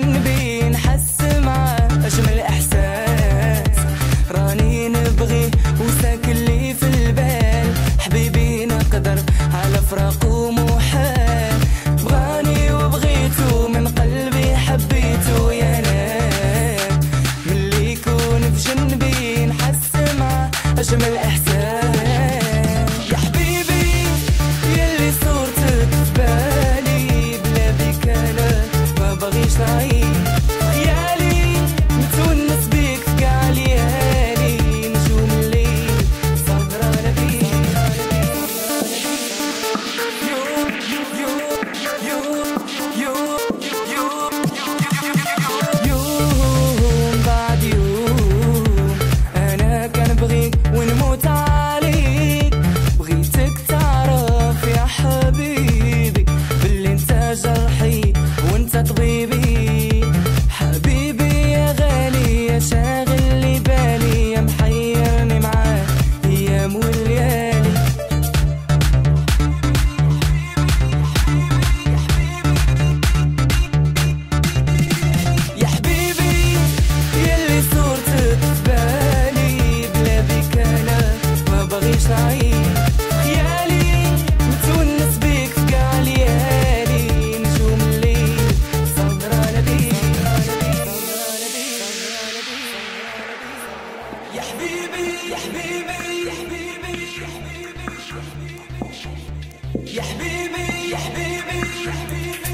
جنبي نحس معاه أجمل إحساس. راني وساكن لي حبيبي نقدر على بغاني من قلبي ملي يكون نحس معاه أجمل إحساس يا حبيبي يا حبيبي يا حبيبي يا حبيبي يا حبيبي.